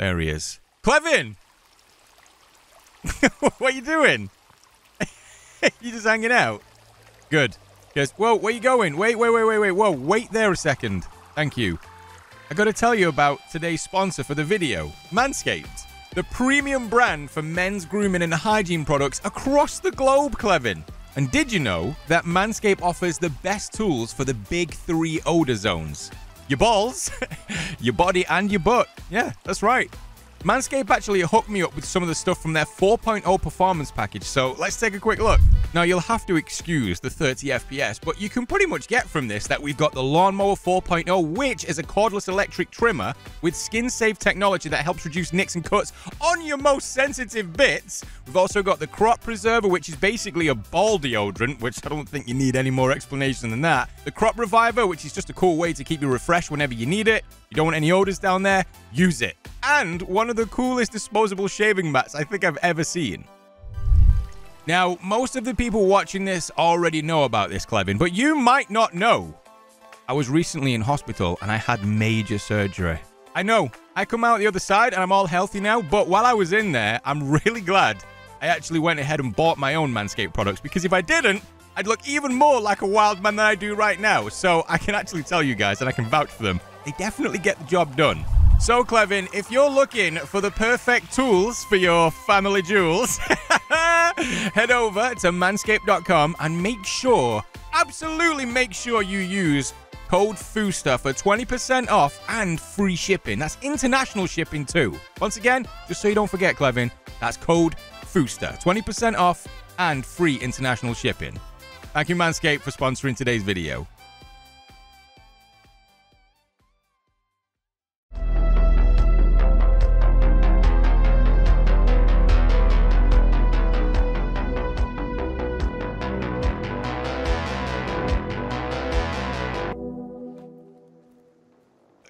There he is. Clevin! what are you doing? you just hanging out? Good. Yes. Whoa, where you going? Wait, wait, wait, wait, wait. Whoa, wait there a second. Thank you. I got to tell you about today's sponsor for the video, Manscaped, the premium brand for men's grooming and hygiene products across the globe, Clevin. And did you know that Manscaped offers the best tools for the big three odor zones? Your balls, your body, and your butt. Yeah, that's right. Manscaped actually hooked me up with some of the stuff from their 4.0 performance package, so let's take a quick look. Now, you'll have to excuse the 30 FPS, but you can pretty much get from this that we've got the Lawnmower 4.0, which is a cordless electric trimmer with skin-safe technology that helps reduce nicks and cuts on your most sensitive bits. We've also got the Crop Preserver, which is basically a ball deodorant, which I don't think you need any more explanation than that. The Crop Reviver, which is just a cool way to keep you refreshed whenever you need it. You don't want any odors down there? Use it. And one of the coolest disposable shaving mats I think I've ever seen. Now, most of the people watching this already know about this, Clevin, but you might not know. I was recently in hospital and I had major surgery. I know, I come out the other side and I'm all healthy now, but while I was in there, I'm really glad I actually went ahead and bought my own Manscaped products because if I didn't, I'd look even more like a wild man than I do right now. So I can actually tell you guys, and I can vouch for them, they definitely get the job done. So, Clevin, if you're looking for the perfect tools for your family jewels, head over to manscaped.com and make sure, absolutely make sure you use code FOOSTER for 20% off and free shipping. That's international shipping too. Once again, just so you don't forget, Clevin, that's code FOOSTER. 20% off and free international shipping. Thank you, Manscaped, for sponsoring today's video.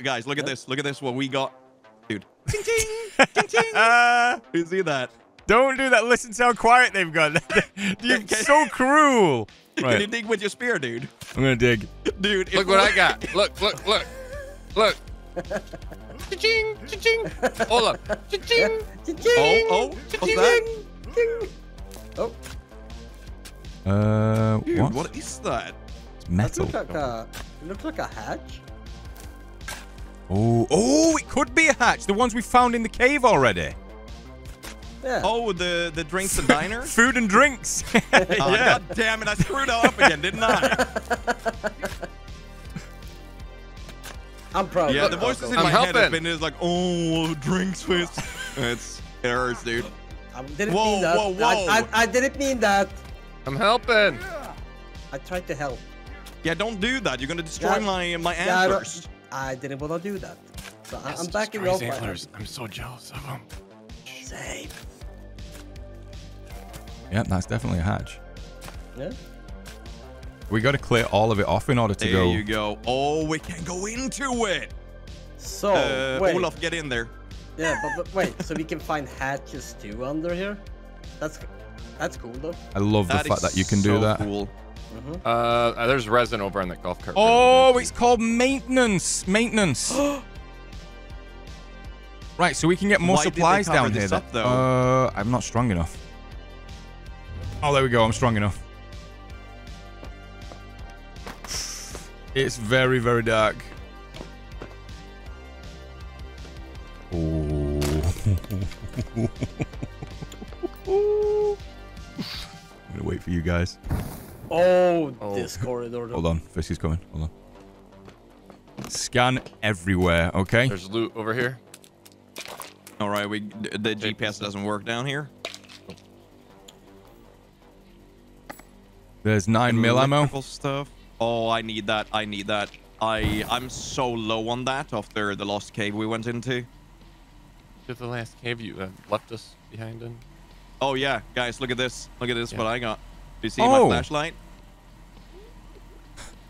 Guys, look at this. Look at this. What we got, dude. Ting ting, ting ting. you see that? Don't do that. Listen to how quiet they've got. You're so cruel. Right. Can you dig with your spear, dude? I'm gonna dig. Dude, look what I got. Look, look, look, look. Cha-ching, cha-ching. Hold up. Cha-ching, cha-ching. Oh, oh, what's that? Oh. Uh, dude, what? what is that? It's metal. That looks like a, it looks like a hatch. Oh, oh, it could be a hatch. The ones we found in the cave already. Yeah. Oh, the the drinks and diner? Food and drinks. oh, yeah. God damn it, I screwed up again, didn't I? I'm proud. Yeah, the voices in I'm my helping. head have been is like, oh, drinks with. it's um, it hurts, dude. I didn't Whoa, mean that. whoa, whoa. I, I, I didn't mean that. I'm helping. I tried to help. Yeah, don't do that. You're gonna destroy Yeah. my my Yeah, I don't- antlers. I didn't want to do that. So I, Yes, I'm back in off. his antlers. I'm so jealous of him. now. Same. Yep, that's definitely a hatch. Yeah. We got to clear all of it off in order to There go. you go. Oh, we can go into it. So Uh, wait. Olaf, get in there. Yeah, but, but wait. So we can find hatches too under here. That's that's cool though. I love the fact that you can so do that. Cool. Uh, there's resin over on the golf cart. Oh, it's called maintenance. Maintenance. right, so we can get more Why did they supplies cover down this here. up, though? Uh, I'm not strong enough. Oh, there we go. I'm strong enough. It's very, very dark. Oh. I'm gonna wait for you guys. Oh, Oh. this corridor. Hold on, Fisky's coming. Hold on. Scan everywhere, okay? There's loot over here. All right, we the GPS doesn't work down here. There's nine mil ammo. Stuff. Oh, I need that. I need that. I I'm so low on that after the lost cave we went into. To the last cave you uh, left us behind in. Oh yeah, guys, look at this. Look at this. Yeah. What I got. Do you see Oh. my flashlight?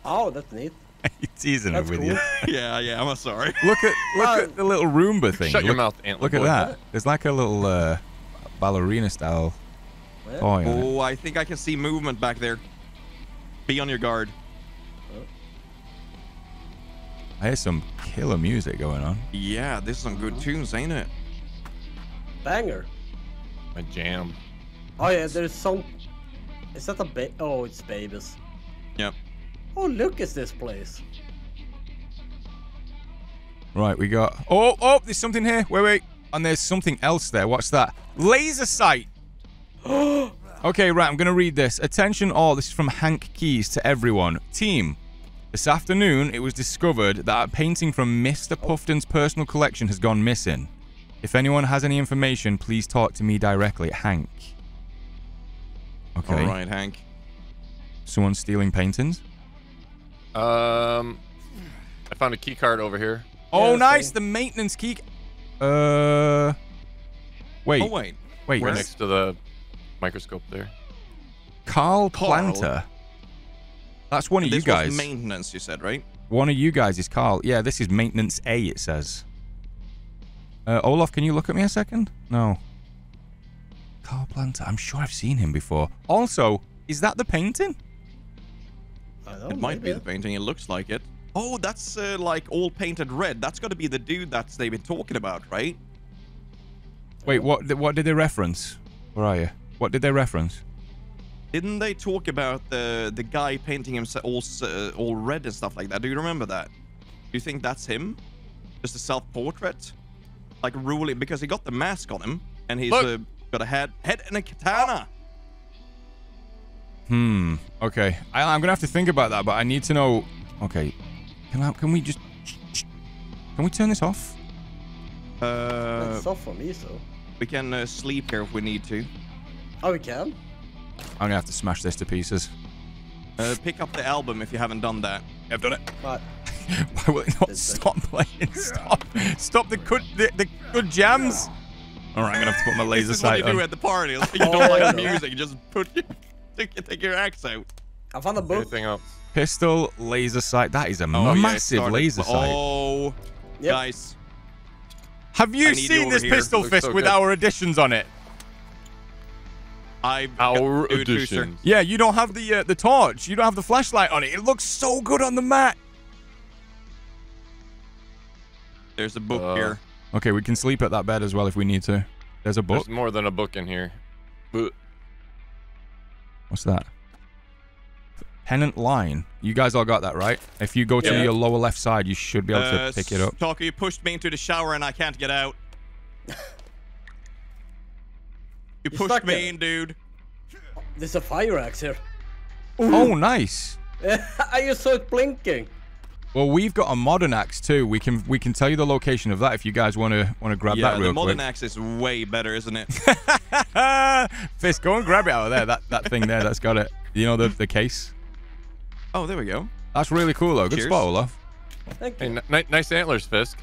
Oh, that's neat. He's teasing That's it with cool. you. yeah, yeah. I'm sorry. Look at look Uh, at the little Roomba thing. Shut your look, mouth, antler Look at that. There's like a little uh, ballerina style Yeah. toy on. Oh, I think I can see movement back there. Be on your guard. I hear some killer music going on. Yeah, this is some good tunes, ain't it? Banger. My jam. Oh yeah, there's some. Is that a ba? Oh, it's babies. Yep. Oh, look at this place. Right, we got. Oh, oh, there's something here. Wait, wait. And there's something else there. What's that? Laser sight. okay, right. I'm gonna read this. Attention, all. This is from Hank Keys to everyone. Team. This afternoon, it was discovered that a painting from Mr. Puffton's personal collection has gone missing. If anyone has any information, please talk to me directly. Hank. Okay. All right, Hank. Someone stealing paintings? Um, I found a key card over here. Oh, Yeah, nice. same. The maintenance key. Uh. Wait. Oh wait. Wait. Right this- next to the microscope there. Carl Carl? Planter. That's one of This you guys. was maintenance, you said, right? one of you guys is Carl. Yeah, this is maintenance A. It says. Uh, Olaf, can you look at me a second? No. Carl Planter. I'm sure I've seen him before. Also, is that the painting? It know, might be maybe. the painting. It looks like it. Oh, that's uh, like all painted red. That's got to be the dude that they've been talking about, right? Wait, what? What did they reference? Where are you? What did they reference? Didn't they talk about the the guy painting himself all uh, all red and stuff like that? Do you remember that? Do you think that's him? Just a self-portrait, like ruling because he got the mask on him and he's Look. uh, got a head head and a katana. Hmm. Okay. I, I'm gonna have to think about that, but I need to know. Okay. Can I, Can we just? Can we turn this off? Uh, That's off for me, so. we can uh, sleep here if we need to. Oh, we can. I'm gonna have to smash this to pieces. Uh, pick up the album if you haven't done that. I've done it. But Why will it not stop playing? Stop! Stop the good the, the good jams. All right, I'm gonna have to put my laser this is what sight you do at the party. Like, you don't Oh, like the music, you just put your, take, take your axe out. I found a book. Anything else? Pistol laser sight. That is a Oh, massive started- laser sight. Oh, Yep. guys. Have you need you seen this here. pistol Looks fist so with good. our additions on it? I Our dude, Fooster. edition. Yeah, you don't have the uh, the torch. You don't have the flashlight on it. It looks so good on the mat. There's a book Uh, here. Okay, we can sleep at that bed as well if we need to. There's a book. There's more than a book in here. But What's that? Pennant line. You guys all got that right? If you go to Yeah. your lower left side, you should be able Uh, to pick it up. Talker, you pushed me into the shower and I can't get out. You You pushed me in, dude. There's a fire axe here. Oh, nice. I just saw it blinking. Well, we've got a modern axe too. We can we can tell you the location of that if you guys want to want to grab yeah, that the modern quick. axe is way better, isn't it? Fisk, go and grab it out of there. That that thing there, that's got it. You know the the case. oh, there we go. That's really cool though. Good Cheers. spot, Olaf. Thank you. n- ni- nice antlers, Fisk.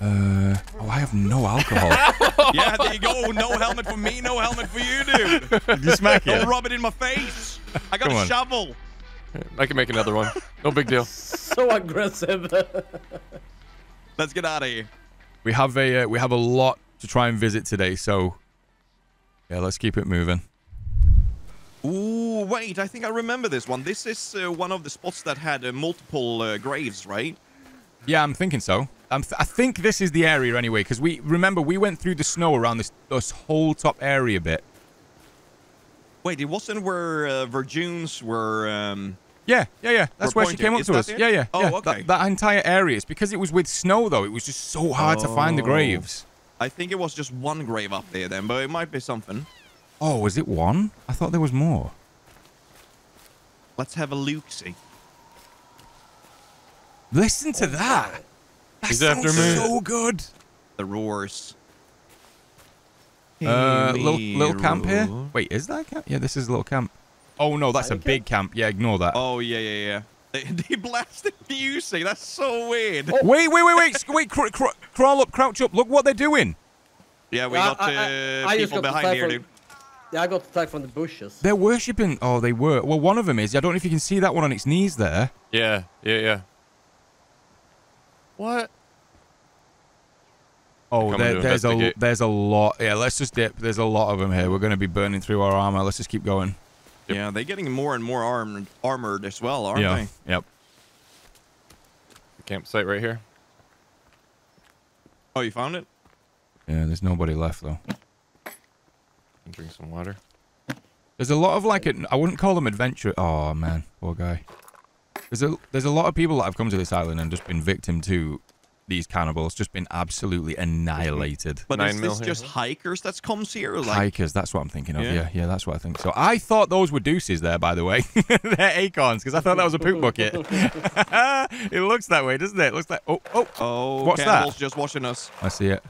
Uh, oh, I have no alcohol. yeah, there you go. No helmet for me, no helmet for you, dude. Did you smack Don't it? rub it in my face. I got Come a on. shovel. I can make another one. No big deal. So aggressive. Let's get out of here. We have a uh, we have a lot to try and visit today, so yeah, let's keep it moving. Ooh, wait, I think I remember this one. This is uh, one of the spots that had uh, multiple uh, graves, right? Yeah, I'm thinking so. I'm th- I think this is the area anyway, because we remember we went through the snow around this this whole top area bit. Wait, it wasn't where uh, were. Um... Yeah, yeah, yeah. That's where she came up Is to us. it? Yeah, yeah. Oh, yeah. okay. That, that entire area. It's because it was with snow though. It was just so hard to find the Oh. graves. I think it was just one grave up there then, but it might be something. Oh, was it one? I thought there was more. Let's have a look see. Listen to that. That He's sounds after me. so good. The roars. Uh, little little camp here. Wait, is that a camp? Yeah, this is a little camp. Oh no, that's a Fire big camp. Yeah, ignore that. Oh yeah, yeah, yeah. They, they blasted music. That's so weird. Wait, wait, wait, wait, wait! Cr- cr- crawl up, crouch up. Look what they're doing. Yeah, we Yeah, got I- uh, I- I just people got behind here, type dude. yeah, I got attacked from the bushes. They're worshipping. Oh, they were. Well, one of them is. I don't know if you can see that one on its knees there. Yeah, yeah, yeah. What? Oh, there, there's a investigate. there's a lot. Yeah, let's just dip. There's a lot of them here. We're going to be burning through our armor. Let's just keep going. Yep. Yeah, they're getting more and more armored, armored as well, aren't yeah. they? Yep. The campsite right here. Oh, you found it? Yeah, there's nobody left though. Drink some water. There's a lot of like, I wouldn't call them adventure. Oh man, poor guy. There's a there's a lot of people that have come to this island and just been victim to these cannibals, just been absolutely annihilated. But Nine is mil this here. just hikers that's comes here? or Like, Hikers, that's what I'm thinking of. Yeah. Yeah. yeah, that's what I think. So I thought those were deuces there, by the way. They're acorns because I thought that was a poop bucket. it looks that way, doesn't it? It looks like oh oh. oh, What's that? cannibals just watching us. I see it.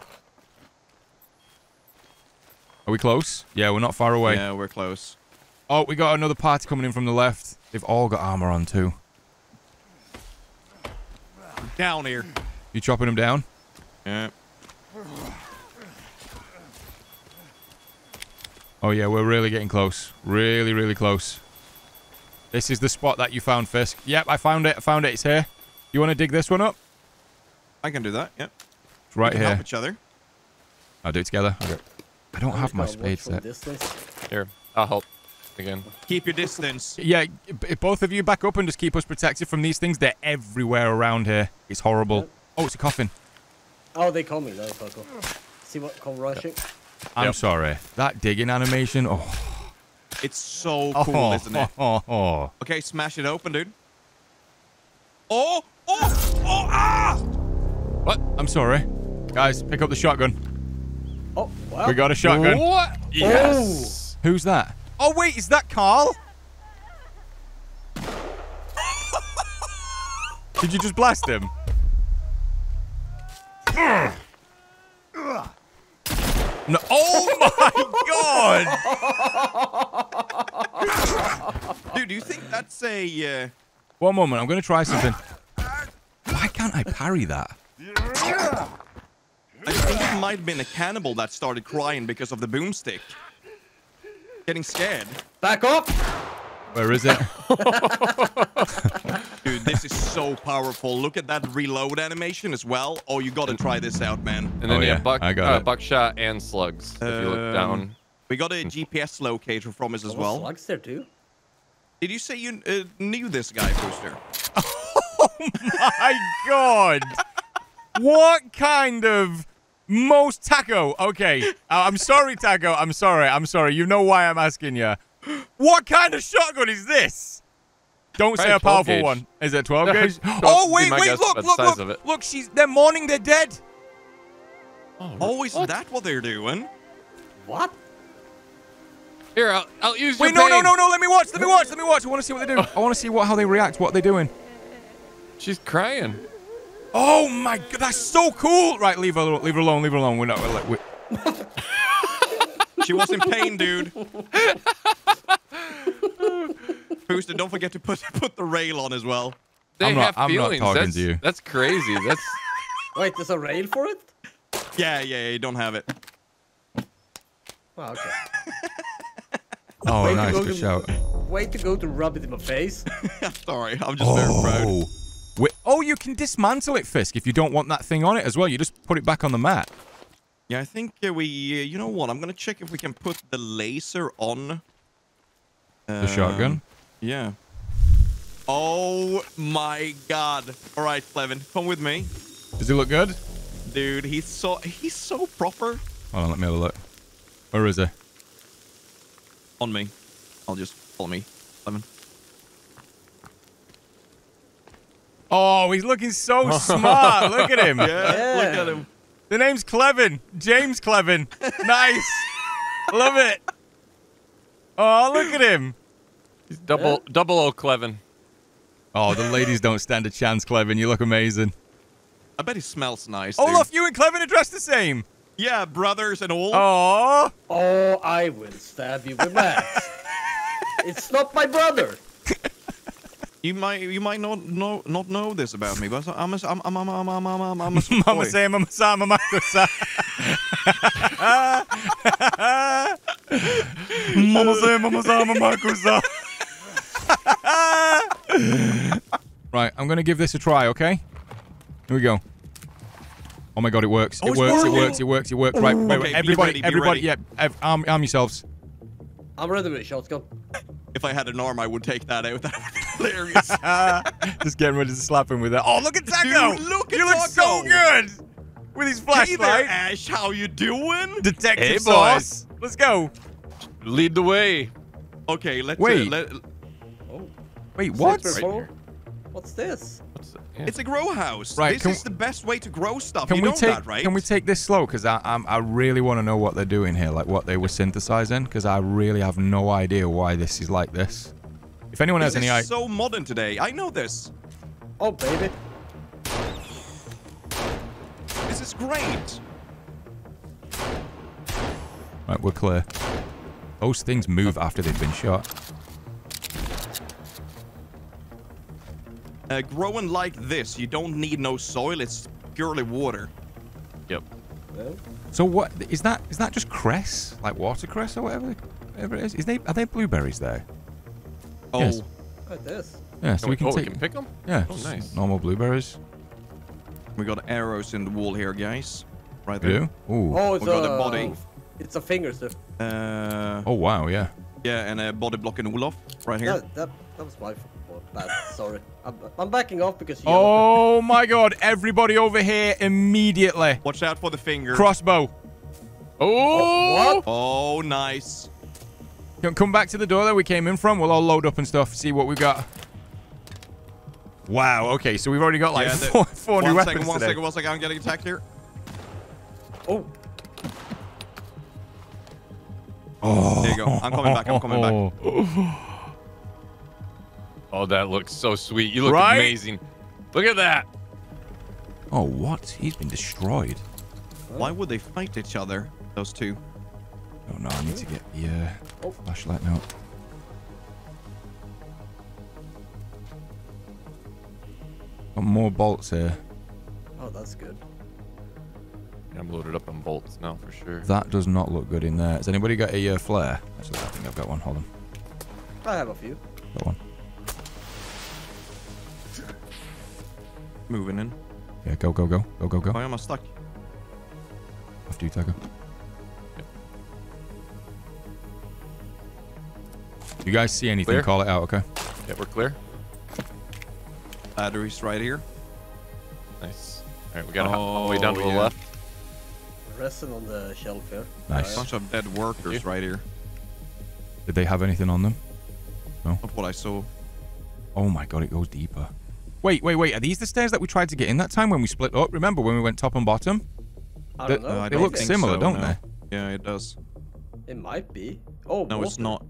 Are we close? Yeah, we're not far away. Yeah, we're close. Oh, we got another party coming in from the left. They've all got armor on too. Down here. You chopping them down? Yeah. Oh yeah, we're really getting close. Really, really close. This is the spot that you found, Fisk. Yep, I found it. I found it. It's here. You want to dig this one up? I can do that. Yep. It's right we can help here. each other. I'll do it together. Okay. I don't I'm have my gonna spade set. distance. Here, I'll help again. Keep your distance. Yeah, both of you back up and just keep us protected from these things. They're everywhere around here. It's horrible. Yep. Oh, it's a coffin. Oh, they coming. That's so cool. See what come rushing? I'm Yep. sorry. That digging animation. Oh, It's so oh, cool, isn't it? oh, oh. Okay, smash it open, dude. Oh! Oh! Oh! Ah! What? I'm sorry. Guys, pick up the shotgun. Oh, wow. We got a shotgun. What? Yes. Who's that? Oh wait, is that Carl? Did you just blast him? No. Oh my god! Dude, do you think that's a... Uh, One moment, I'm gonna try something. Why can't I parry that? I think it might have been a cannibal that started crying because of the boomstick. Getting scared. Back up! Where is it? Dude, this is so powerful. Look at that reload animation as well. Oh, you gotta try this out, man. And then Oh, you yeah, have buck, I got uh, buckshot and slugs. if you look Um, down. We got a GPS locator from us as Oh, well. slugs there too. Did you say you uh, knew this guy, Fooster? Oh my god! What kind of most taco? Okay, uh, I'm sorry, taco. I'm sorry. I'm sorry. You know why I'm asking you. What kind of shotgun is this? Don't say a powerful gauge. one. Is it 12 gauge? Oh wait, my wait! guess Look, the look, size look! of it. Look, she's. They're mourning their dead. Oh, is that what they're doing? What? Here, I'll, I'll use Wait, your no, no, pain. no, no! Let me watch. Let me watch. Let me watch. I want to see what they do. I want to see what how they react. What they're doing. She's crying. Oh my god, that's so cool! Right, leave her, leave her alone. Leave her alone. We're not. We're, we're. She was in pain, dude. Fooster, don't forget to put put the rail on as well. They I'm not- have I'm not talking that's, to you. That's crazy. That's Wait, there's a rail for it? Yeah, yeah, yeah, you don't have it. Oh, okay. oh, Way to nice. go Good to- shout. Way to go to rub it in my face. Sorry, I'm just very proud. Oh. Wait, oh, you can dismantle it, Fisk, if you don't want that thing on it as well. You just put it back on the mat. Yeah, I think uh, we. Uh, you know what? I'm gonna check if we can put the laser on. The shotgun. Yeah. Oh my god! All right, Clevin, come with me, Does he look good? dude. He's so he's so proper Hold on, let me have a look. Where is he? on me. I'll just follow me, Clevin. Oh, he's looking so smart. Look at him. Yeah, Yeah. look at him. The name's Clevin. James Clevin. Nice. Love it. Oh, look at him. He's double double O Clevin. Oh, the ladies don't stand a chance, Clevin. You look amazing. I bet he smells nice. dude. Olaf, you and Clevin are dressed the same. Yeah, brothers and all. Oh. Oh, I will stab you with that. it's not my brother. You might you might not know not know this about me, but I'm a I'm I'm I'm I'm I'm I'm I'm, I'm a Mama boy. say, mama sa, mama sa. Mama say, mama sa, mama sa. Right, I'm gonna give this a try, okay? Here we go. Oh my god, it works. Oh, it it's works, it works, it works, it works. Right, wait, Okay, wait, everybody, ready, everybody, ready. yeah, ev- arm, arm yourselves. I'm ready with a shotgun. If I had an arm, I would take that out. That would be hilarious. Just getting ready to slap him with it. Oh, look at Taco! Dude, look at you look so good! with his Hey there, flashlight. Ash. How you doing? Detective Hey, sauce. Let's go. Lead the way. Okay, let's. Wait. Uh, let, Wait, what? Right What's this? What's that? Yeah. it's a grow house. Right, This can- is the best way to grow stuff. Can you we know take that, right? Can we take this slow? Because I I'm, I really want to know what they're doing here, like what they were synthesizing. Because I really have no idea why this is like this. If anyone has any is idea, so modern today. I know this. Oh, baby. This is great. right, we're clear. Those things move after they've been shot. Uh, growing like this, you don't need no soil. It's purely water. Yep. So what is that? Is that just cress, like watercress or whatever, whatever it is? Is they are they blueberries there? Oh, Yes. look at this. Yeah, so Can we can oh, take. we can pick them? yeah, Oh, nice. normal blueberries. we got arrows in the wall here, guys. Right We there. do. Ooh. Oh, it's We got a, a body. It's a finger stuff. Uh, Oh wow, yeah. yeah, and a body block in Olaf right here. That, that, that was my fault. Bad. Sorry. I'm, I'm backing off because you. Oh my god! Everybody over here immediately. Watch out for the finger. Crossbow. Oh! what? Oh, nice. Come- Come back to the door that we came in from. We'll all load up and stuff. See what we've got. Wow. Okay, so we've already got like Yeah, the- four, four new weapons second, one today. second, one second. I'm getting attacked here. Oh, Oh. There you go. I'm coming back. I'm coming back. Oh, that looks so sweet. You look Right? amazing. Look at that. Oh, what? He's been destroyed. Why would they fight each other? Those two. Oh no, I need to get the uh, Oh. flashlight now. Got more bolts here. oh, that's good. I'm loaded up on bolts now for sure. That does not look good in there. Has anybody got a uh, flare? Actually, I think I've got one. Hold on. I have a few. Got one. Moving in. Yeah, go, go, go. Go, go, go. Why am I stuck? After you, Taco. You guys see anything, Clear? call it out, okay? Yeah, we're clear. Batteries right here. Nice. All right, we got to all the way oh, down to Oh, the left. Resting on the shelf here. Nice. Bunch of dead workers right here. Did they have anything on them? No. Not what I saw. Oh my god, it goes deeper. Wait, wait, wait. Are these the stairs that we tried to get in that time when we split up? Remember when we went top and bottom? I don't know. I They don't look similar, so, don't no. they? Yeah, it does. It might be. Oh, No, it's not.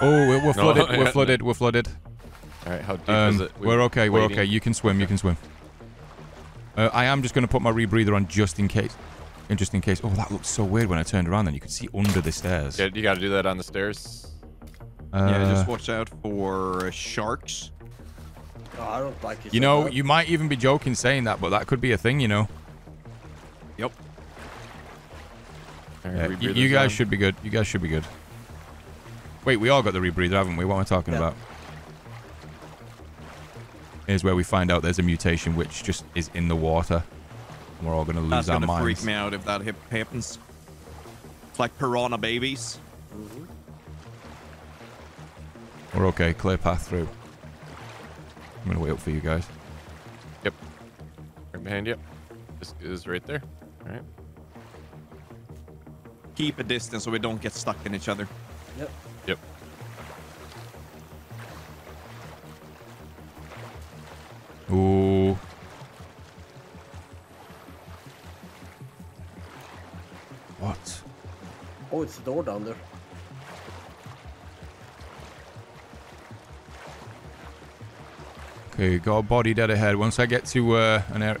Oh, we're, we're No, flooded. yeah, we're flooded. We're flooded. All right, how deep Um, is it? We we're okay. We're okay. You can swim. You can swim. Uh, I am just going to put my rebreather on just in case. And just in case. Oh, that looked so weird when I turned around. Then you could see under the stairs. Yeah, you got to do that on the stairs. Uh, yeah, just watch out for uh, sharks. Oh, I don't like it. You know, you might even be joking saying that, but that could be a thing. You know. Yep. Yeah, you, you guys on. should be good. You guys should be good. Wait, we all got the rebreather, haven't we? What am I talking Yeah. about? Here's where we find out there's a mutation which just is in the water. And we're all going to lose That's our gonna minds. freak me out if that happens. It's like piranha babies. We're okay. Clear path through. I'm going to wait up for you guys. Yep. Right behind you. This is right there. All right. Keep a distance so we don't get stuck in each other. Yep. Yep. Ooh. What? Oh, it's the door down there. Okay, got a body dead ahead. Once I get to uh, an, ar-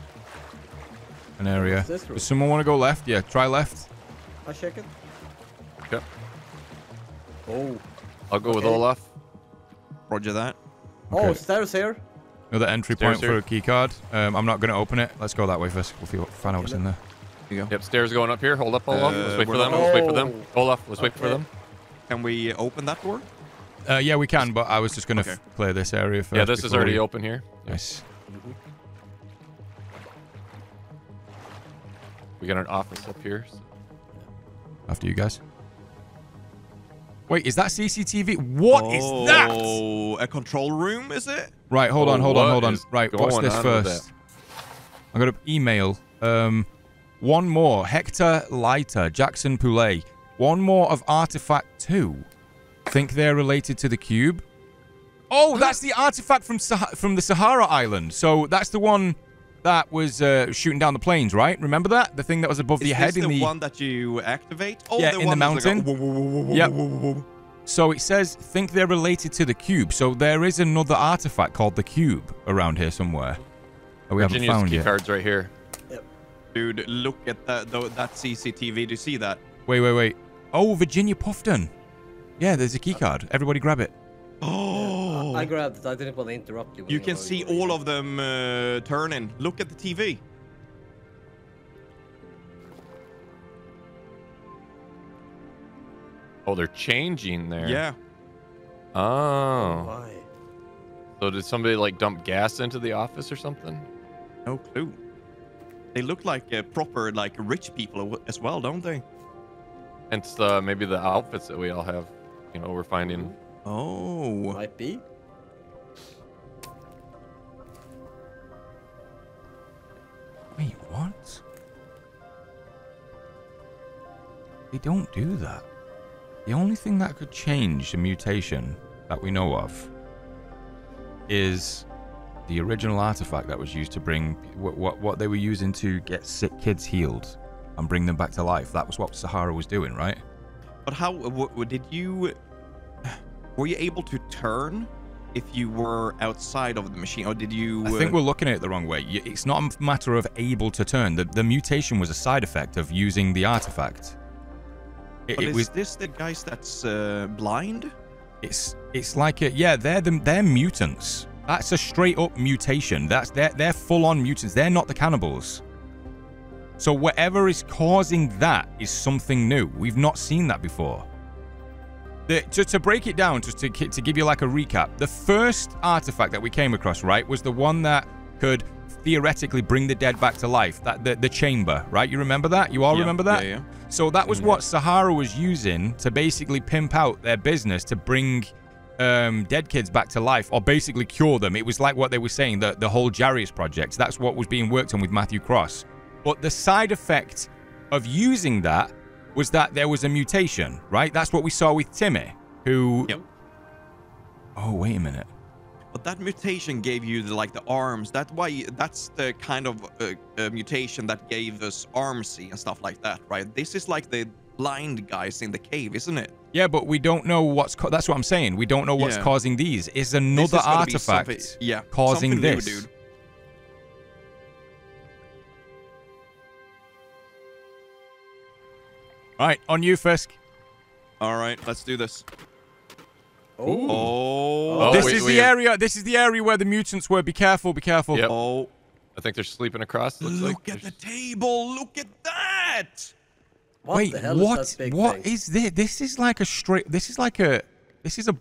an area. What's this room? Does someone want to go left? Yeah, try left. I check it. Yep. Oh. I'll go with Olaf. Roger that. Oh, stairs here. Another entry Stairs point for here. a key card. Um, I'm not going to open it. Let's go that way first. We'll feel, find out what's in there. Here you go. Yep, stairs going up here. Hold up, Olaf. Uh, let's wait for them. not- Let's wait for them. Oh. Olaf, let's wait for them. Can we open that door? Uh, yeah, we can, but I was just going to Okay. clear this area first. yeah, this is already we- open here. Nice. We got an office up here. so- After you guys. Wait, is that CCTV? What is that? Oh, a control room, is it? Right, hold on, Oh, hold on, hold on. Right, what's this first? I got an email. Um, One more. Hector Leiter, Jackson Poulet. One more of Artifact 2. Think they're related to the cube? Oh, that's the artifact from Sah- from the Sahara Island. So that's the one that was uh, shooting down the planes, right? Remember that? The thing that was above Is your head in the, the one that you activate? Oh, Yeah, the in the one that's like a mountain. whoa. So it says, think they're related to the cube. So there is another artifact called the cube around here somewhere. That we haven't found key yet. cards right here. Dude, look at that tho- that CCTV. Do you see that? Wait, wait, wait. Oh, Virginia Puffton. Yeah, there's a key card. Everybody grab it. Oh, I grabbed it. I didn't want to interrupt you. you can see reading. all of them uh, turning. Look at the TV. Oh, they're changing there. Yeah. Oh. Why? So did somebody like dump gas into the office or something? No clue. They look like uh, proper, like rich people as well, don't they? Hence, uh, maybe the outfits that we all have. You know, we're finding. Oh. Might be. Wait, what? They don't do that. The only thing that could change the mutation that we know of is the original artifact that was used to bring what, what, what they were using to get sick kids healed and bring them back to life. That was what Sahara was doing, right? But how w- w- did you? Were you able to turn if you were outside of the machine, or did you? I think uh, we're looking at it the wrong way. It's not a matter of able to turn. The, the mutation was a side effect of using the artifact. It, But it is was. this the guys that's uh, blind? It's it's like a, yeah, they're the, they're mutants. That's a straight up mutation. That's they're they're full on mutants. They're not the cannibals. So whatever is causing that is something new. We've not seen that before. The, to, to break it down, just to, to give you like a recap, the first artifact that we came across, right, was the one that could theoretically bring the dead back to life. That the, the chamber, right? You remember that? You all Yeah, remember that? yeah, yeah. So that was what Sahara was using to basically pimp out their business to bring um, dead kids back to life or basically cure them. It was like what they were saying, the, the whole Jarius project. That's what was being worked on with Matthew Cross. But the side effect of using that was that there was a mutation, right? That's what we saw with Timmy, who. Yep. Oh, wait a minute. But that mutation gave you the, like the arms. That's why that's the kind of uh, uh, mutation that gave us armsy and stuff like that, right? This is like the blind guys in the cave, isn't it? Yeah, but we don't know what's. That's what I'm saying. We don't know what's Yeah. causing these. Is This another is artifact yeah, causing something new, this? dude. All right, on you, Fisk. All right, let's do this. Oh. Oh, Oh, this we- is we the have- area. This is the area where the mutants were. Be careful. Be careful. Yep. oh, I think they're sleeping across. Looks look like at the table. Look at that. What Wait, the hell what? is that big What thing? is this? This is like a straight. This is like a. This is a.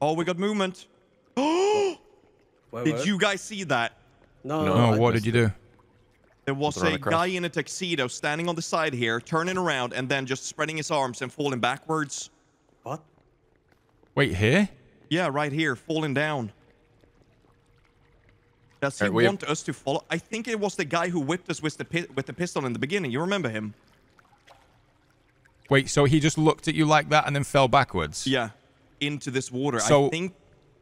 Oh, we got movement. Oh, did you guys see that? No, No. no. What did missed you it. do? There was a across. guy in a tuxedo standing on the side here, turning around, and then just spreading his arms and falling backwards. What? Wait here. Yeah, right here, falling down. Does he Alright, we have- want us to follow? I think it was the guy who whipped us with the with the pistol in the beginning. You remember him? Wait, so he just looked at you like that and then fell backwards. Yeah, into this water. So- I think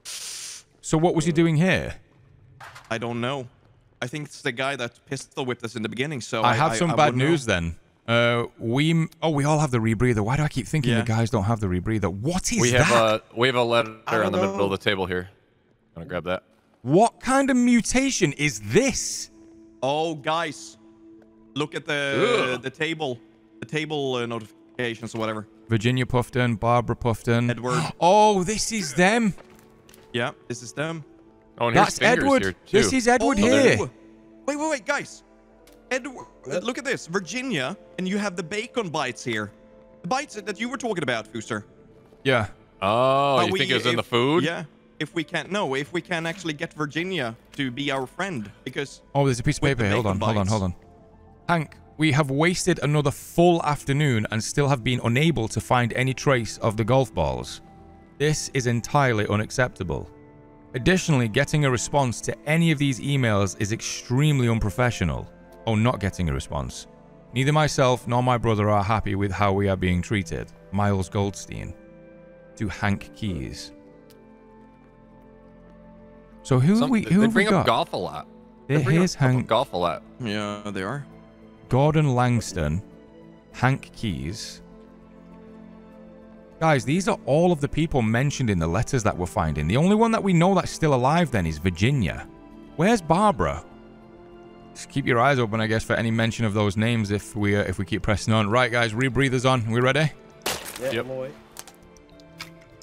So what was he doing here? I don't know. I think it's the guy that pistol whipped us in the beginning. So I have some I bad wouldn't know. news then. Uh, we. Oh, we all have the rebreather. Why do I keep thinking Yeah. the guys don't have the rebreather? What is we that? have a we have a letter on don't the middle of the table here. I'm gonna grab that? What kind of mutation is this? Oh, guys, look at the Ugh. the table, the table uh, notifications or whatever. Virginia Puffton, Barbara Puffton. Edward. Oh, this is them. Yeah, this is them. Oh, and here's That's Edward. here too. This is Edward Oh, here. Wait, wait, wait, guys. Edward, uh, look at this. Virginia, and you have the bacon bites here. The bites that you were talking about, Fooster. Yeah. Oh, Are you we- think it was in the food? Yeah. If we can't, no, if we can actually get Virginia to be our friend, because Oh, there's a piece of paper. Hold on, bacon hold on, hold on. Hank, we have wasted another full afternoon and still have been unable to find any trace of the golf balls. This is entirely unacceptable. Additionally, getting a response to any of these emails is extremely unprofessional. Oh, not getting a response. Neither myself nor my brother are happy with how we are being treated. Miles Goldstein. To Hank Keys. So who have Some- we they who have we bring got? up golf a lot. They There- bring Here's up, up Hank golf a lot. Yeah, they are. Gordon Langston, Hank Keys. Guys, these are all of the people mentioned in the letters that we're finding. The only one that we know that's still alive then is Virginia. Where's Barbara? Just keep your eyes open, I guess, for any mention of those names if we uh, if we keep pressing on. Right, guys, rebreathers on. We ready? Yeah, Yep. I'm.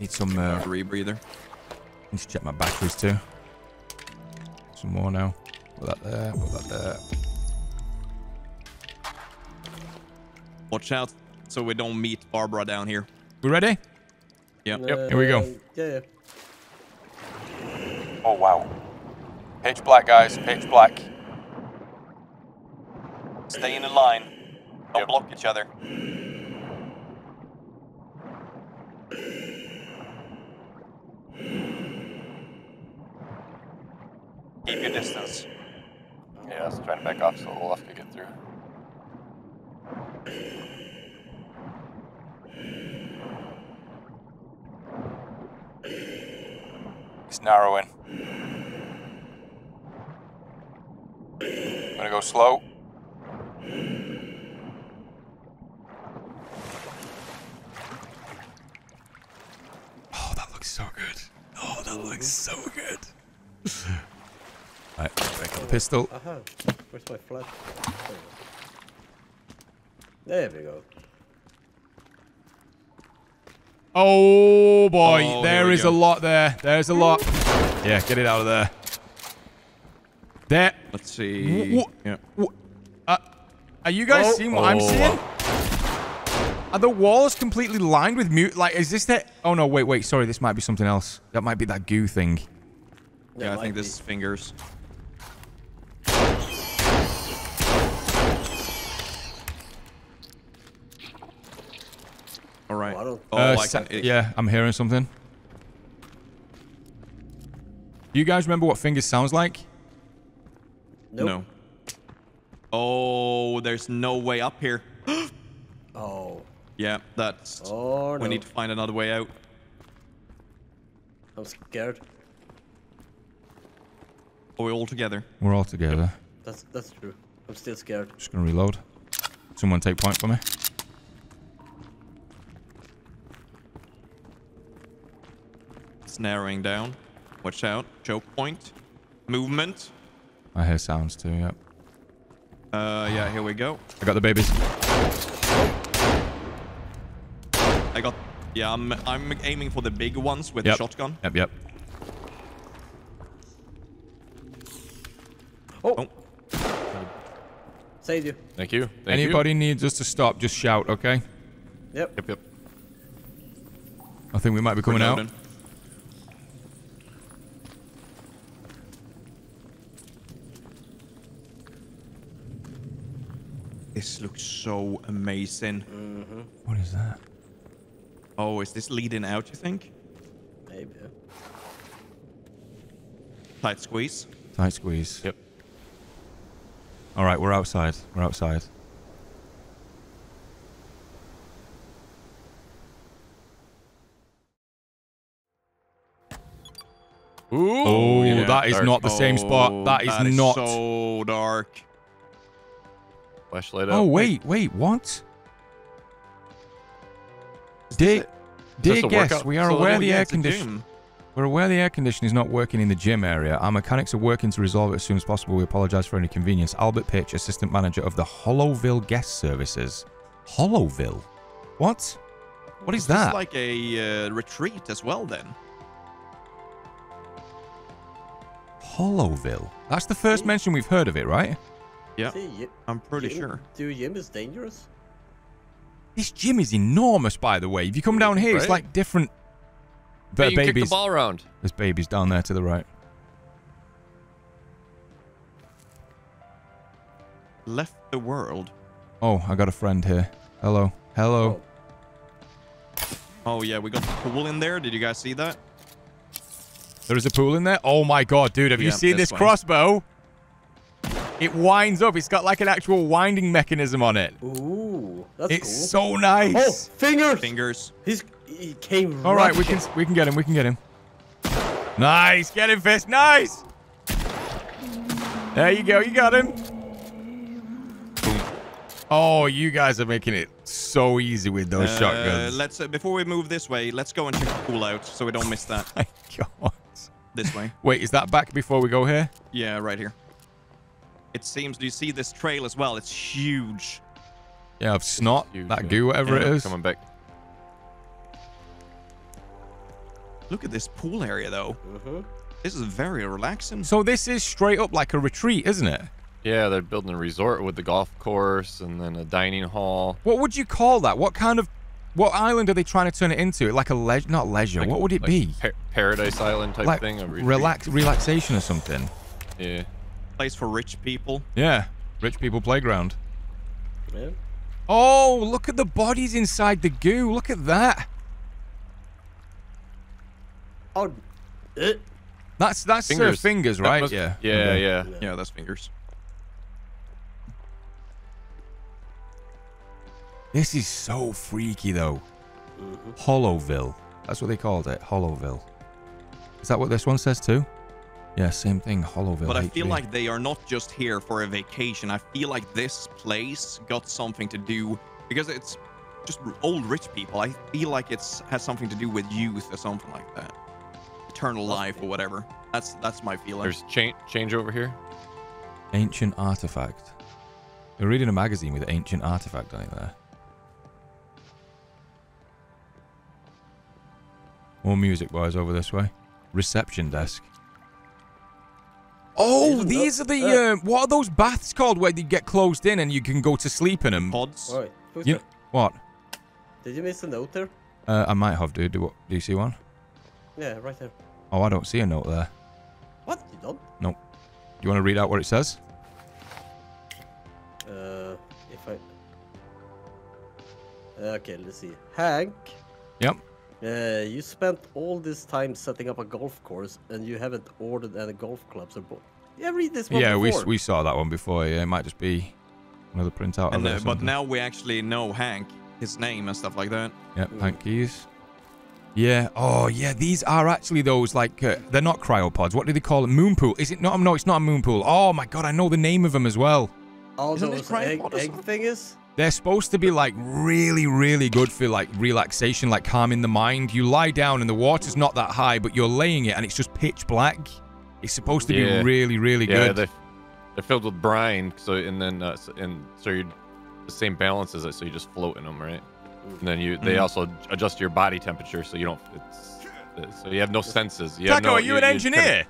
Need some. Uh, rebreather. need to check my batteries too. Some more now. Put that there. Put that there. Watch out so we don't meet Barbara down here. We ready? Yep. yep. Here we go. Uh, Yeah, yeah. Oh wow. Pitch black, guys. Pitch black. Staying in the line. Don't block each other. Keep your distance. Yeah, I was trying to back off so the left could get through. It's narrowing. I'm gonna go slow. Oh, that looks so good. Oh, that looks so good. right, back on the pistol. Aha. Where's my flash? There we go. Oh boy, Oh, there is go. a lot there. There's a lot. Yeah, get it out of there. There. Let's see. Yeah. Uh, are you guys Oh. seeing what I'm Oh. seeing? Are the walls completely lined with mute? Like, is this the? Oh no, wait, wait. Sorry, this might be something else. That might be that goo thing. Yeah, I think be. this is fingers. All right. Oh, I don't- Oh, Uh, I can, it- yeah, I'm hearing something. Do you guys remember what fingers sounds like? Nope. No. Oh, there's no way up here. Oh. Yeah, that's. Oh no. We need to find another way out. I'm scared. Are we all together? We're all together. That's that's true. I'm still scared. Just gonna reload. Someone take point for me. It's narrowing down. Watch out. Choke point. Movement. I hear sounds too. Yep. Uh, yeah, here we go. I got the babies. I got. Yeah, I'm. I'm aiming for the big ones with Yep. the shotgun. Yep. Yep. Oh. Oh. Saved you. Thank you. Thank Anybody needs us to stop? Just shout, okay? Yep. Yep, yep. I think we might be coming out. This looks so amazing. Mm-hmm. What is that? Oh, is this leading out, you think? Maybe. Tight squeeze. Tight squeeze. Yep. All right, we're outside. We're outside. Ooh. Oh, yeah, that is dark. not the same spot. Oh, That is not. so dark. Flashlight up. oh wait, wait, what? Dear, a guests, we are aware the air it's a condition. We're aware the air condition is not working in the gym area. Our mechanics are working to resolve it as soon as possible. We apologise for any inconvenience. Albert Pitch, assistant manager of the Hollowville Guest Services. Hollowville? What? What is that? like a uh, retreat as well, then. Hollowville. That's the first mention we've heard of it, right? Yeah, See, y- I'm pretty gym- sure. Do gym is dangerous? This gym is enormous, by the way. If you come down here, it's like different. Hey, But you can kick babies. the ball around. There's babies down there to the right. Left the world. Oh, I got a friend here. Hello. Hello. Oh. oh yeah, we got the pool in there. Did you guys see that? There is a pool in there? Oh my god, dude. Have you Yeah, seen this this way. crossbow? It winds up. It's got like an actual winding mechanism on it. Ooh, that's It's cool. so nice. Oh, fingers! Fingers. He's he came. All right, we can we can get him. We can get him. Nice, get him, Fisk. Nice. There you go. You got him. Oh, you guys are making it so easy with those Uh, shotguns. let's uh, before we move this way, let's go and check the pool out so we don't miss that. My God. this way. Wait, is that back before we go here? Yeah, right here. It seems. Do you see this trail as well? It's huge. Yeah, of snot, Huge, that yeah. goo, whatever it Yeah, is. Coming back. Look at this pool area, though. Mhm. This is very relaxing. So this is straight up like a retreat, isn't it? Yeah, they're building a resort with the golf course and then a dining hall. What would you call that? What kind of, what island are they trying to turn it into? Like a leisure, not leisure. Like- what would it like be? pa- Paradise Island type like thing. a relax, relaxation or something. Yeah. Place for rich people. Yeah, rich people playground. Yeah. Oh, look at the bodies inside the goo. Look at that. Oh, uh, That's that's fingers, Fingers. fingers That right? must- yeah. Yeah, Okay. yeah. Yeah, that's fingers. This is so freaky though. Hollowville. That's what they called it. Hollowville. Is that what this one says too? Yeah, same thing. Hollowville. But I feel HV. like they are not just here for a vacation. I feel like this place got something to do because it's just old rich people. I feel like it's has something to do with youth or something like that. Eternal life or whatever. That's that's my feeling. There's change change over here. ancient artifact. You're reading a magazine with ancient artifact on it there. More music, boys, over this way. Reception desk. Oh, Isn't these that- are the uh, what are those baths called where you get closed in and you can go to sleep in them? Pods. wait. You that? what? Did you miss a note there? Uh, I might have, dude. Do, what, do you see one? Yeah, right there. Oh, I don't see a note there. What? You don't? Nope. Do you want to read out what it says? Uh, if I. Okay, let's see. Hank, Yep. uh, you spent all this time setting up a golf course, and you haven't ordered any golf clubs or ball. Yeah, read this one Yeah, we, before. we saw that one before. Yeah, it might just be another printout And of it. uh, but now we actually know Hank, his name and stuff like that. Yep, Hank keys. Yeah. Oh, yeah. These are actually those like uh, they're not cryopods. What do they call it? Moon pool? Is it? No, no, it's not a moon pool. Oh my god, I know the name of them as well. all Isn't it those egg, cryopod or egg something? thingies. They're supposed to be like really, really good for like relaxation, like calming the mind. You lie down and the water's not that high, but you're laying it and it's just pitch black. It's supposed to Yeah. be really, really Yeah, good. they they're filled with brine. So and then uh, and so you're the same balance as it. So you just float in them, right? And then you they Mhm. also adjust your body temperature, so you don't. It's, uh, so you have no senses. You have Taco, no, are you, an kinda- engineer?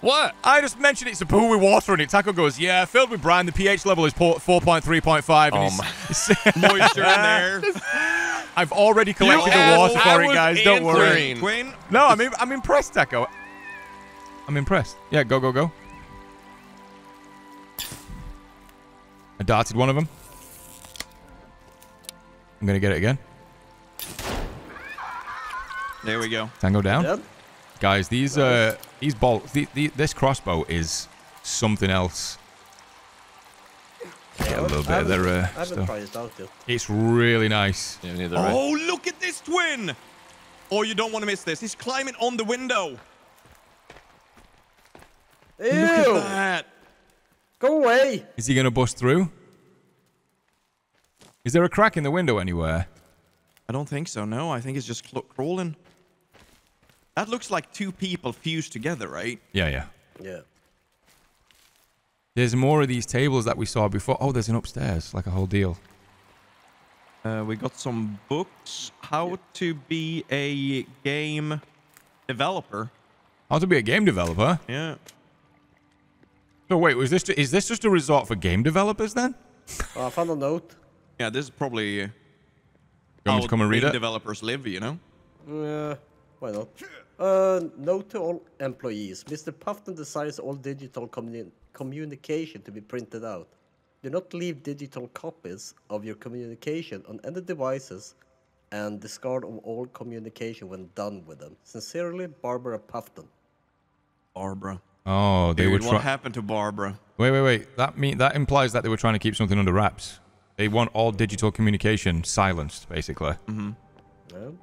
what? I just mentioned it's a pool with water in it. Taco goes, yeah, filled with brine. The pH level is 4.3.5. Oh and my- it's- Moisture in there. I've already collected the add water for it, guys. Don't worry. chlorine. Quinn. No, I'm im- I'm impressed, Taco. I'm impressed. Yeah, go go go. I darted one of them. I'm gonna get it again. There we go. Tango down, Dead? guys. These uh these bolts. The, the, this crossbow is something else. Get a little bit of their I uh, haven't stuff. tried it out yet. It's really nice. Yeah, neither right. Oh, look at this twin! Oh, you don't want to miss this. He's climbing on the window. Ew! Look at that. Go away! Is he gonna bust through? Is there a crack in the window anywhere? I don't think so. No, I think it's just crawling. That looks like two people fused together, right? Yeah, yeah. Yeah. There's more of these tables that we saw before. Oh, there's an upstairs, like a whole deal. Uh, we got some books. How to be a game developer. How to be a game developer? Yeah. So wait, was this is this just a resort for game developers then? Oh, I found a note. Yeah, this is probably uh, You want me to come and read game it? developers live, you know? Uh, why not? Uh, note to all employees. Mr. Puffton desires all digital communi- communication to be printed out. Do not leave digital copies of your communication on any devices and discard of all communication when done with them. Sincerely, Barbara Puffton. Barbara. Oh, they Dude, were what trying. happened to Barbara? Wait, wait, wait. That mean that implies that they were trying to keep something under wraps. They want all digital communication silenced, basically. Mm-hmm. No?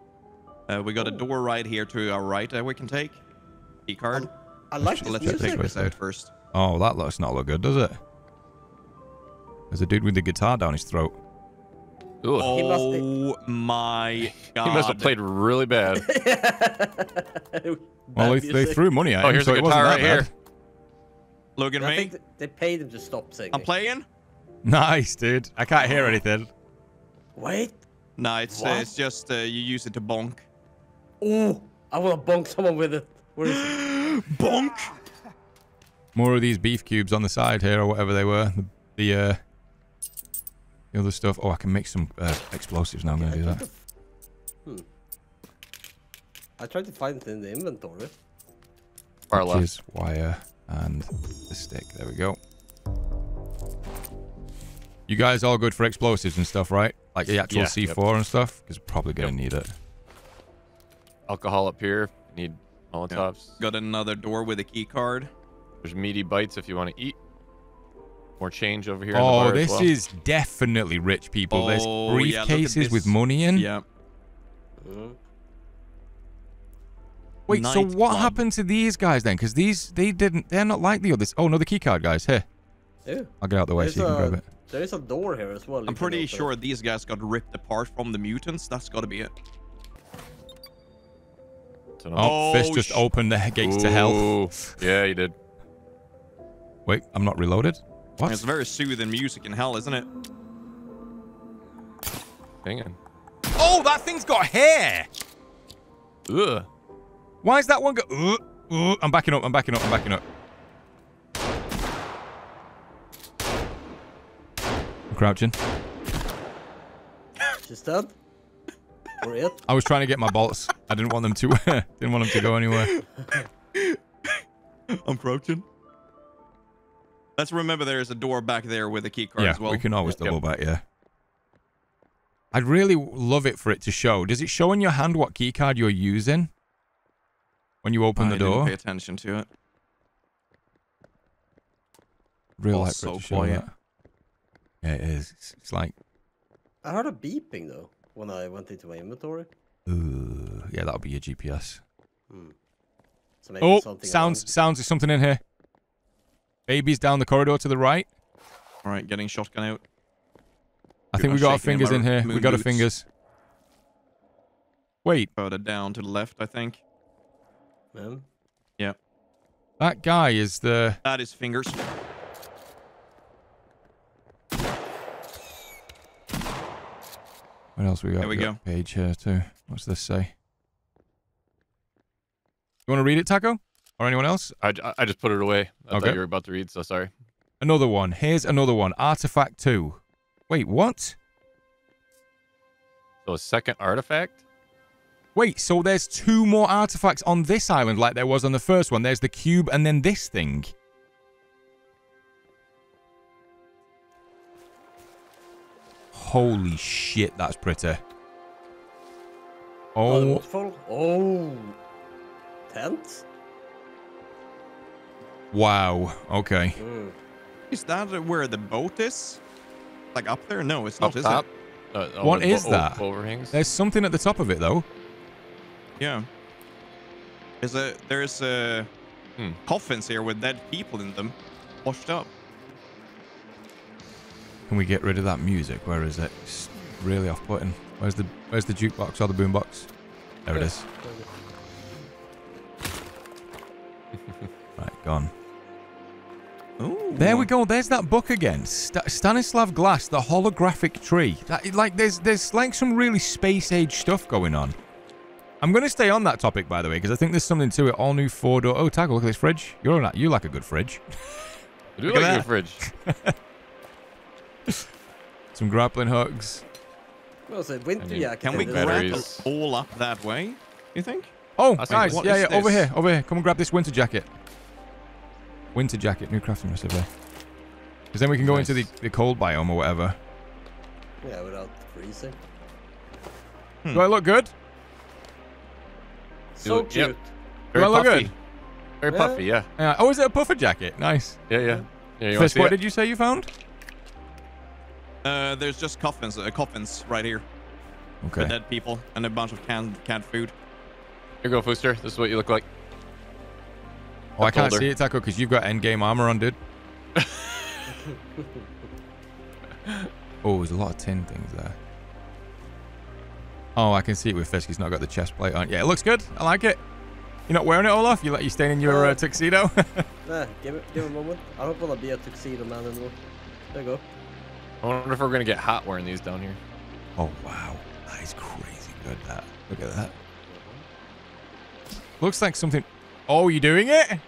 Uh, we got a door right here to our right that we can take. Key card. Um, I like Let's this just take music. this out first. Oh, that looks not look good, does it? There's a dude with the guitar down his throat. Ooh, He Oh my god. he must have played really bad. Well, Bad they, they threw money at him, Oh, here's so a it wasn't guitar right here. Look at I me. think they paid him to stop singing. I'm playing. Nice, dude. I can't hear anything. Wait. No, it's uh, it's just uh, you use it to bonk. Ooh, I want to bonk someone with it. Where is it? bonk. More of these beef cubes on the side here, or whatever they were. The, the uh, the other stuff. Oh, I can make some uh, explosives now. I'm gonna do I that. Hmm. I tried to find it in the inventory. Far left. is wire and the stick. There we go. You guys all good for explosives and stuff, right? Like the actual Yeah, C4 yep. and stuff? Because probably gonna Yep. need it. Alcohol up here. Need Molotovs. Got another door with a key card. There's meaty bites if you want to eat. More change over here. in the Oh, bar as this well. is definitely rich people. There's Oh, yeah, briefcases with money in. Yeah. Mhm. Wait, so what club. happened to these guys then? Because these, they didn't, they're not like the others. Oh, no, the keycard guys. Here, Yeah. I'll get out the way There's so you can grab it. there is a door here as well. I'm pretty open. sure these guys got ripped apart from the mutants. That's got to be it. Don't. Oh, Fisk Oh, just opened the gates to hell. Yeah, you did. Wait, I'm not reloaded. What? It's very soothing music in hell, isn't it? Hang on. Oh, that thing's got hair. Ugh. Why is that one go? Uh, uh, I'm backing up. I'm backing up. I'm backing up. I'm crouching. She's dead. Or it. I was trying to get my bolts. I didn't want them to. didn't want them to go anywhere. I'm crouching. Let's remember there is a door back there with a key card yeah, as well. we can always Yep. double back. Yeah. I'd really love it for it to show. Does it show in your hand what keycard you're using when you open I the didn't door? pay attention to it. Real Oh, like so show quiet. that. Yeah, it is. It's, it's like, I heard a beeping though when I went into my inventory. ooh, yeah, that'll be your GPS. Hmm. So maybe Oh, something sounds around- sounds there's something in here. Baby's down the corridor to the right. All right, getting shotgun out. I think we got our fingers in here. We moon got our fingers. Wait, Further down to the left, I think. Yeah. Yeah, that guy is the. that is fingers. What else we got? There we got go. Page here too. What's this say? You want to read it, Taco, or anyone else? I, I just put it away. I Okay. thought you were about to read, so sorry. Another one. Here's another one. Artifact two. Wait, what? So a second artifact? Wait, so there's two more artifacts on this island like there was on the first one. There's the cube and then this thing. Holy shit, that's pretty. Oh, the Oh, waterfall. Oh, tent. Wow. Okay. Mm. Is that where the boat is? Like up there? No, it's Up not. Is top? it? Uh, What with is that? Overhangs? There's something at the top of it, though. Yeah. Is a there's uh, Hmm. coffins here with dead people in them, washed up. Can we get rid of that music? Where is it? It's really off-putting. Where's the Where's the jukebox or the boombox? There it Yeah. is. Right, gone. Ooh. There we go. There's that book again. St- Stanislav Glass, the holographic tree. That, like, there's there's like some really space age stuff going on. I'm gonna stay on that topic, by the way, because I think there's something to it. All new four door. Oh, Taco, look at this fridge. You're not. You like a good fridge. I do Look at like your that. fridge. Some grappling hooks. Well, so winter And you- Can we and Batteries. grab all up that way? You think? Oh, I think- guys, what yeah, is yeah, over here, over here. Come and grab this winter jacket. Winter jacket, new crafting recipe. Because then we can go into the, the cold biome or whatever. Yeah, without freezing. Hmm. Do I look good? So Yep. cute. Very I look puffy. good? Very Yeah. puffy, yeah. Uh, oh, is it a puffer jacket? Nice. Yeah, yeah. Yeah, you Fisk, what it? did you say you found? Uh, there's just coffins, uh, coffins right here for Okay. dead people and a bunch of canned canned food. Here you go, Fooster. This is what you look like. Oh, I can't older. see it, Taco, because you've got endgame armor on, dude. oh, there's a lot of tin things there. Oh, I can see it with Fisk. He's not got the chest plate on. Yeah, it looks good. I like it. You're not wearing it, Olaf? You let you staying in your uh, tuxedo? Nah, give it, give it a moment. I don't want to be a tuxedo man anymore. There you go. I wonder if we're gonna get hot wearing these down here. oh, wow. That is crazy good, that. Look at that. Looks like something... Oh, you doing it?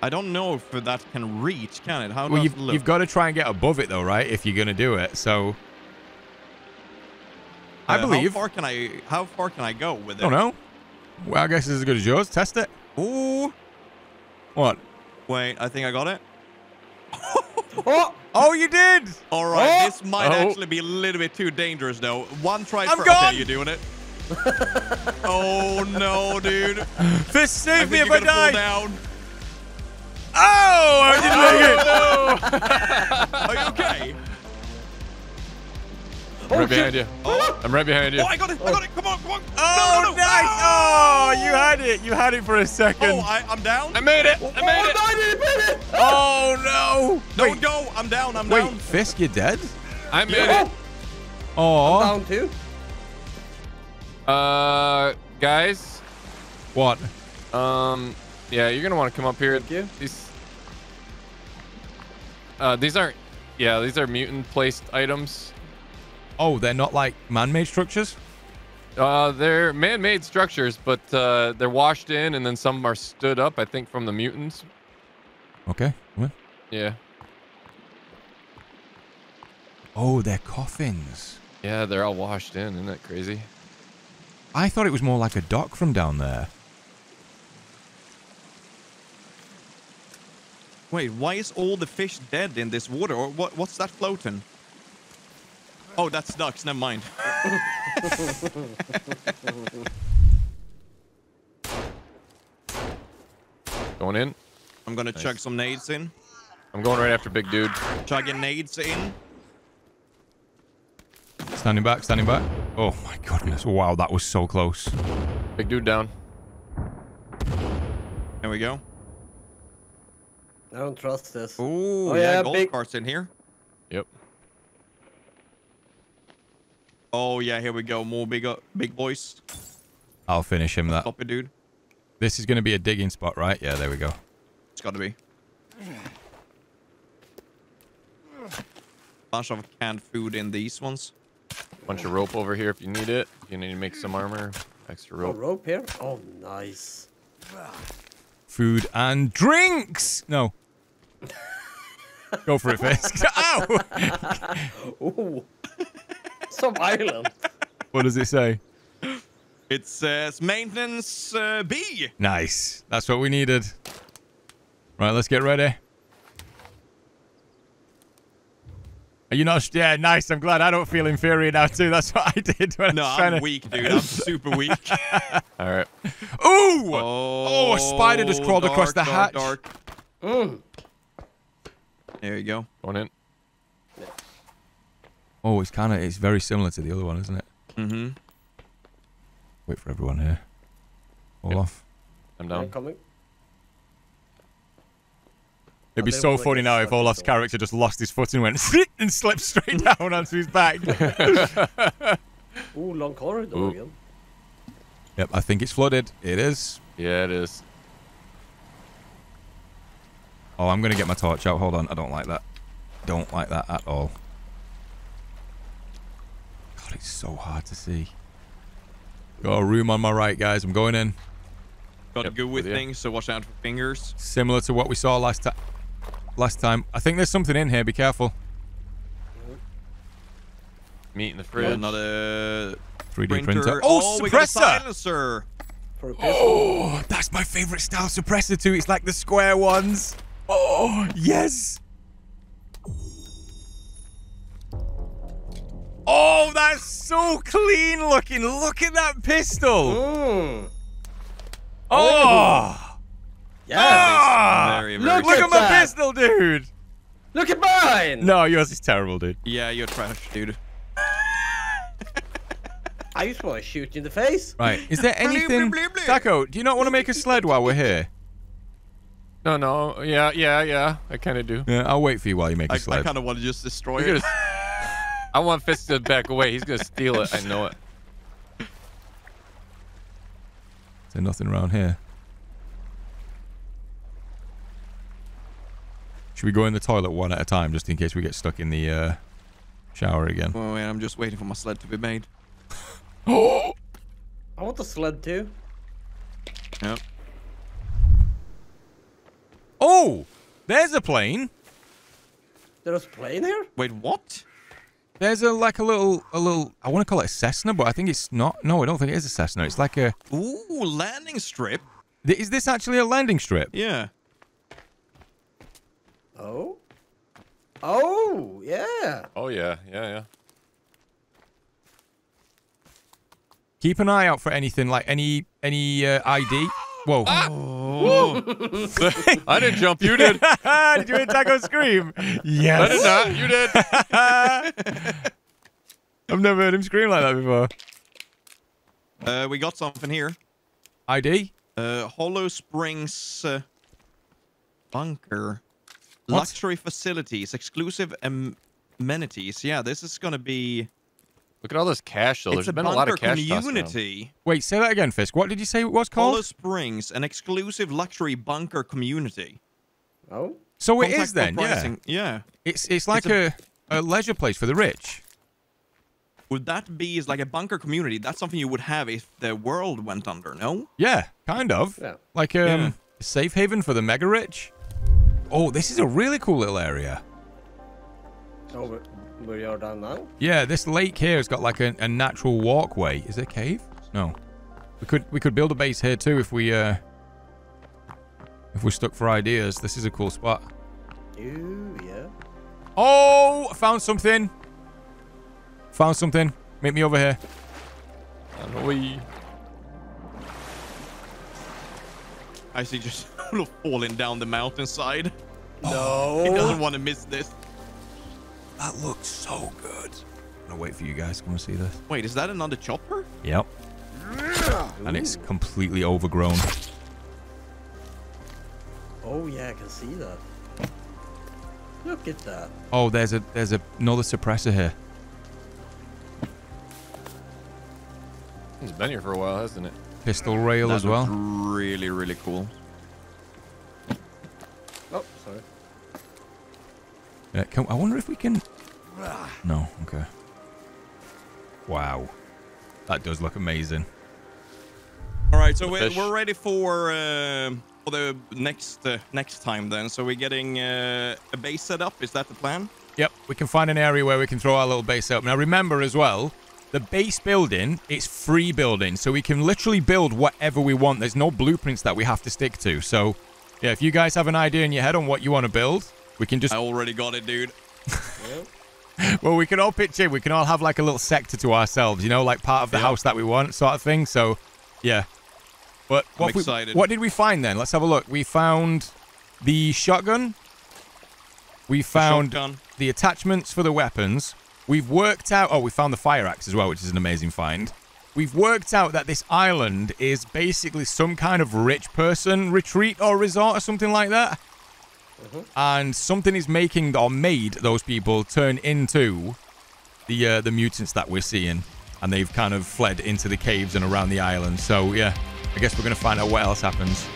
I don't know if that can reach, can it? How Well, does you've, it look? you've got to try and get above it, though, right? If you're going to do it. So, I Uh, believe... How far can I? How far can I go with it? I don't know. Well, I guess it's as good as yours. Test it. Ooh. What? Wait, I think I got it. Oh! Oh, you did! All right, Oh! this might Oh. actually be a little bit too dangerous, though. One try I'm for. gone! Okay, you're doing it. oh no, dude! I save me if I die! Fall down. Oh, I didn't make it! Are you okay? I'm right shit. behind you. Oh, I'm right behind you. oh, I got it! I got it! Come on, come on! Oh, no, no, no! nice! Oh, you had it. You had it for a second. Oh, I, I'm down. I made it. I Oh, made it. I made it! Oh, no! Don't Wait, go! I'm down. I'm wait, down. Fisk, you're dead? I made Yeah. it. Oh, I'm Down too. Uh, guys. what? Um, yeah, you're gonna want to come up here. Thank you. These, uh, these aren't. Yeah, these are mutant placed items. Oh, they're not like man-made structures? Uh, they're man-made structures, but uh, they're washed in, and then some are stood up. I think from the mutants. Okay. Well, Yeah. Oh, they're coffins. Yeah, they're all washed in. Isn't that crazy? I thought it was more like a dock from down there. Wait, why is all the fish dead in this water? Or what? What's that floating? Oh, that's ducks. Never mind. Going in. I'm gonna chug some nades in. I'm going right after Big Dude. Chugging nades in. Standing back, standing back. Oh my goodness. Wow, that was so close. Big Dude down. There we go. I don't trust this. Ooh, Oh, yeah, yeah, golf big- carts in here. Yep. Oh yeah, here we go. More big, uh, big boys. I'll finish him that. Copy, dude. This is going to be a digging spot, right? Yeah, there we go. It's gotta be. Bunch of canned food in these ones. Bunch of rope over here if you need it. If you need to make some armor. Extra Oh, rope. rope here? Oh, nice. Food and drinks. No. Go for it, Fisk. Ow! Ooh. so violent. What does it say? It says maintenance uh, B. Nice. That's what we needed. Right, let's get ready. Are you not? Yeah, nice. I'm glad I don't feel inferior now too. That's what I did when No, I was I'm to... weak, dude. I'm super weak. All right. Ooh! Oh, a spider just crawled across the dark, hatch. Dark. Mm. There you go. Going in. Oh, it's kind of. It's very similar to the other one, isn't it? Mm-hmm. Wait for everyone here. All Yep. off. I'm I'm down. coming. It'd be so funny now if Olaf's character just lost his foot and went and slipped straight down onto his back. Ooh, long corridor Ooh. again. yep, I think it's flooded. It is. Yeah, it is. Oh, I'm gonna get my torch out. Hold on, I don't like that. Don't like that at all. God, it's so hard to see. Got a room on my right, guys. I'm going in. Got Yep, good with with you. things, so watch out for fingers. Similar to what we saw last time. Last time. I think there's something in here. Be careful. Meat in the Yeah, fridge. Another 3D printer. printer. Oh, oh, we got a suppressor! silencer. For a. Oh, that's my favorite style suppressor too. It's like the square ones. Oh, yes. Oh, that's so clean looking. Look at that pistol. Mm. Oh. Yeah. Ah! Very, very Look Look at at my that. pistol, dude. Look at mine. No, yours is terrible, dude. Yeah, you're trash, dude. I just want to shoot you in the face. Right. Is there anything... bleep, bleep. Taco, do you not want to make a sled while we're here? No, no. Yeah, yeah, yeah. I kind of do. Yeah, I'll wait for you while you make a I, I sled. I kind of want to just destroy it. I want Fisk to back away. He's gonna steal it. I know it. There's nothing around here. Should we go in the toilet one at a time just in case we get stuck in the uh, shower again? Oh, wait, I'm just waiting for my sled to be made. Oh! I want the sled too. Yep. Oh! There's a plane. There's a plane here. Wait, what? There's a like a little a little I want to call it a Cessna, but I think it's not. No, I don't think it is a Cessna. It's like a Ooh, landing strip. Th- Is this actually a landing strip? Yeah. Oh. Oh yeah. Oh yeah, yeah, yeah. Keep an eye out for anything like any any uh, ID. Whoa! Oh. I didn't jump. You did. did you hear Taco scream? Yes. I did not. You did. I've never heard him scream like that before. Uh, we got something here. ID? Uh, Hollow Springs uh, bunker. What? Luxury facilities, exclusive am- amenities. Yeah, this is gonna be. Look at all this cash though. it's There's a been a lot of cash tossed around. community. Wait, say that again, Fisk. What did you say it was Hollow? Springs, an exclusive luxury bunker community. Oh. So it Contact is for then, yeah. pricing. Yeah. It's it's like a- a, a leisure place for the rich. Would that be is like a bunker community? That's something you would have if the world went under. No. Yeah, kind of. Yeah. Like um, Yeah. a safe haven for the mega rich. Oh, this is a really cool little area. Oh, where- where you are down now? Yeah, this lake here has got like a, a natural walkway. Is it a cave? No. We could we could build a base here too if we uh if we're stuck for ideas. This is a cool spot. Ooh yeah. Oh, found something. Found something. Meet me over here. And we. I see just falling down the mountainside. Oh. He doesn't want to miss this. That looks so good. I'm gonna wait for you guys to come and see this. Wait, is that another chopper? Yep. And it's completely overgrown. Oh yeah, I can see that. Look at that. Oh, there's a there's a, another suppressor here. It's been here for a while, hasn't it? Pistol rail That as well. Really, really cool. Yeah, can, I wonder if we can. No. Okay. Wow. That does look amazing. All right, so The we're, fish. we're ready for uh, for the next uh, next time then. So we're getting uh, a base set up. Is that the plan? Yep, we can find an area where we can throw our little base up. Now remember as well, the base building it's free building, so we can literally build whatever we want. There's no blueprints that we have to stick to. So, yeah, if you guys have an idea in your head on what you want to build, we can just I already got it, dude. well, we can all pitch in. We can all have like a little sector to ourselves, you know, like part of the Yeah. house that we want, sort of thing. So, yeah. But what, we- what did we find then? Let's have a look. We found the shotgun. We found shotgun. the attachments for the weapons. We've worked out. Oh, we found the fire axe as well, which is an amazing find. We've worked out that this island is basically some kind of rich person retreat or resort or something like that. And something is making or made those people turn into the uh, the mutants that we're seeing, and they've kind of fled into the caves and around the island. So yeah, I guess we're gonna find out what else happens.